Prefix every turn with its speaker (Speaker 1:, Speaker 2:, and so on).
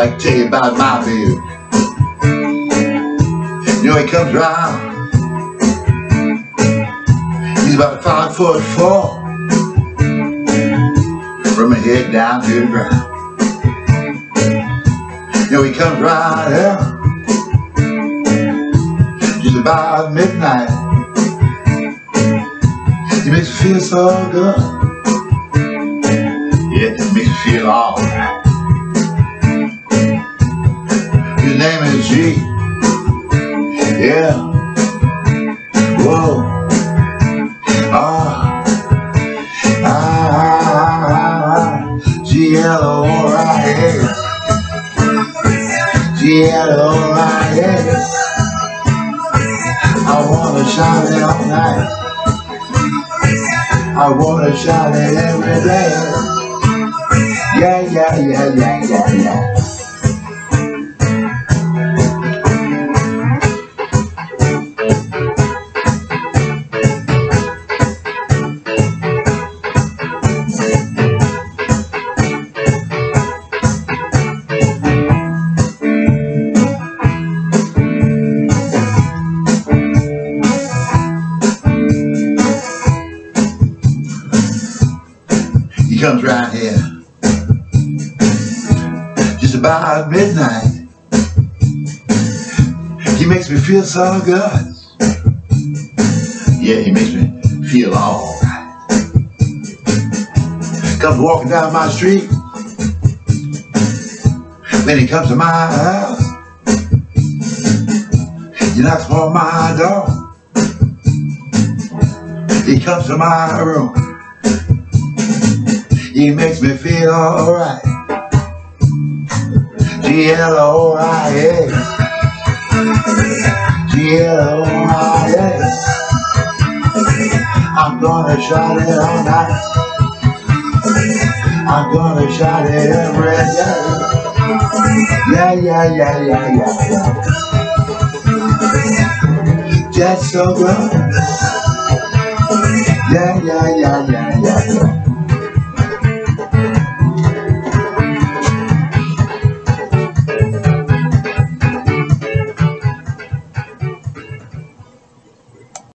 Speaker 1: like to tell you about my baby. You know he comes around. He's about five foot four. From the head down to the ground. You know he comes right here. Just about midnight. He makes me feel so good. Yeah, it makes me feel alright. Is G. Yeah. Whoa. Ah. Ah. ah. ah. I wanna shout it all night. I wanna shout it every day. Comes right here. Just about midnight. He makes me feel so good. Yeah, he makes me feel alright. Comes walking down my street. When he comes to my house, he knocks on my door. He comes to my room. He makes me feel alright. G-L-O-I-S. G-L-O-I-S. I'm gonna shout it all night. I'm gonna shout it every day. Yeah, yeah, yeah, yeah, yeah, yeah. Just so good. Yeah, Yeah, yeah, yeah,